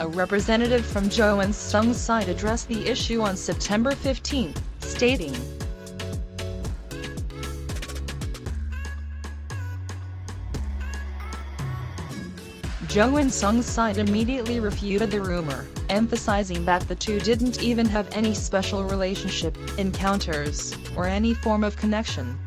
A representative from Jo Insung's side addressed the issue on September 15, stating, Jo Insung's side immediately refuted the rumor, emphasizing that the two didn't even have any special relationship, encounters, or any form of connection.